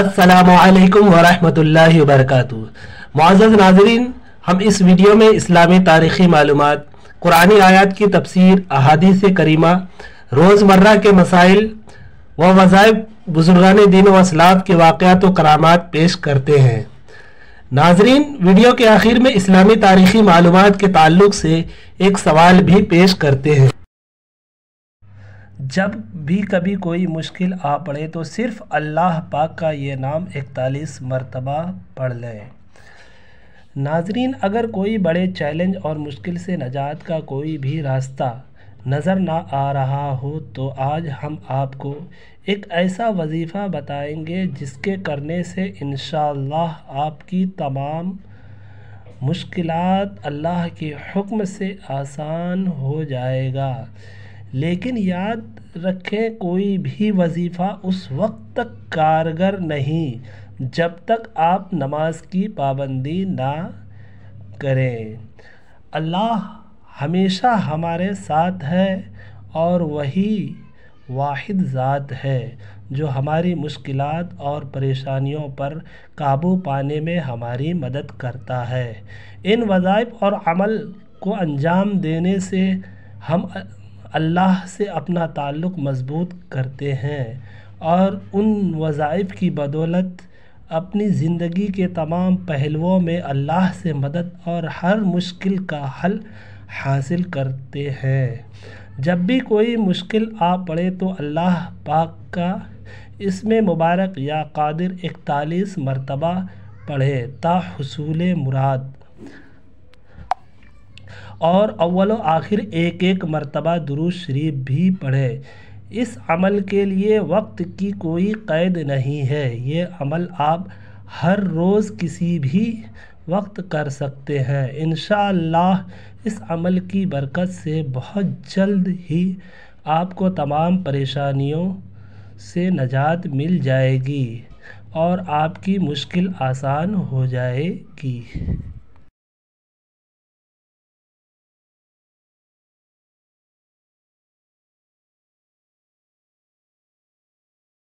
असलकम वरहमल वबरक मुआज़ नाजरीन हम इस वीडियो में इस्लामी तारीख़ी मालूम कुरानी आयात की तफसीर अहादीस करीमा रोज़मर्रा के मसाइल व वज़ाइब बुजुर्गान दिन वसलाफ के वाक़ात व करामात पेश करते हैं नाजरीन वीडियो के आखिर में इस्लामी तारीख़ी मालूम के ताल्लुक से एक सवाल भी पेश करते हैं जब भी कभी कोई मुश्किल आ पड़े तो सिर्फ़ अल्लाह पाक का ये नाम इकतालीस मरतबा पढ़ लें। नाजरीन, अगर कोई बड़े चैलेंज और मुश्किल से नजात का कोई भी रास्ता नज़र ना आ रहा हो तो आज हम आपको एक ऐसा वजीफ़ा बताएँगे जिसके करने से इन आपकी तमाम मुश्किलात अल्लाह के हुक्म से आसान हो जाएगा। लेकिन याद रखें कोई भी वजीफ़ा उस वक्त तक कारगर नहीं, जब तक आप नमाज़ की पाबंदी ना करें। अल्लाह हमेशा हमारे साथ है और वही वाहिद ज़ात है, जो हमारी मुश्किलात और परेशानियों पर काबू पाने में हमारी मदद करता है। इन वज़ाइफ और अमल को अंजाम देने से हम अल्लाह से अपना ताल्लुक़ मज़बूत करते हैं और उन वज़ाइफ की बदौलत अपनी ज़िंदगी के तमाम पहलुओं में अल्लाह से मदद और हर मुश्किल का हल हासिल करते हैं। जब भी कोई मुश्किल आ पड़े तो अल्लाह पाक का इसमें मुबारक या कादिर इकतालीस मरतबा पढ़े, ता हसूल मुराद। और अव्वल आखिर एक एक मरतबा दुरुज शरीफ भी पढ़े। इस अमल के लिए वक्त की कोई क़ैद नहीं है। ये अमल आप हर रोज़ किसी भी वक्त कर सकते हैं। इन इस अमल की बरकत से बहुत जल्द ही आपको तमाम परेशानियों से नजात मिल जाएगी और आपकी मुश्किल आसान हो जाएगी।